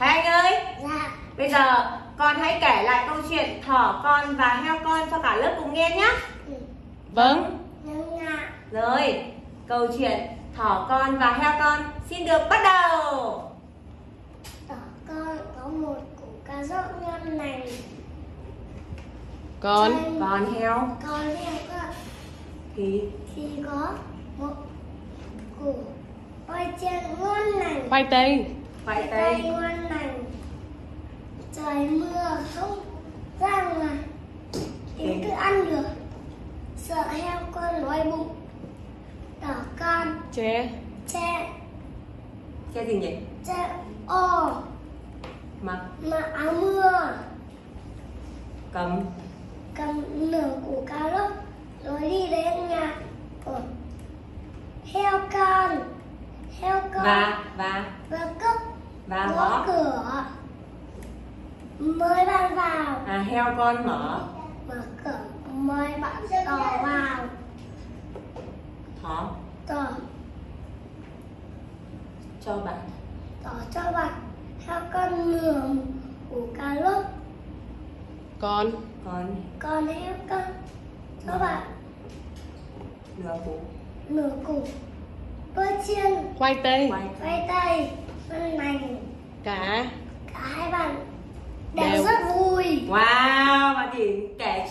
Thế anh ơi, Dạ. bây giờ con hãy kể lại câu chuyện thỏ con và heo con cho cả lớp cùng nghe nhé. Ừ. Vâng Nhưng ạ. Rồi, câu chuyện thỏ con và heo con xin được bắt đầu. Tỏ con có một củ cà rốt ngon lành. Con Trên Còn heo Con heo con thì thì có một củ khoai chiên ngon lành. Khoai tây khoai Khoai tây. ngon. Trời mưa không ra ngoài thì Ừ. cứ ăn được. Sợ heo con đói bụng. Tỏ con. Chè che Cái gì nhỉ? che ô. Mặc mặc áo mưa. Cầm. Cầm nửa củ cà rốt rồi đi đến nhà của heo con. Heo con. Và và. Và cốc. Và gõ. cửa mời bạn vào. À heo con mở. Mở cửa. Mời bạn tỏ vào. Thỏ. Tỏ. Cho bạn. tỏ cho bạn. Heo con nửa củ cà rốt Con. Con. Còn heo con. Cho bạn. Nửa củ. Nửa củ. Bơ chiên. Khoai tây. Khoai tây. Phân lành Cá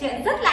chuyện rất là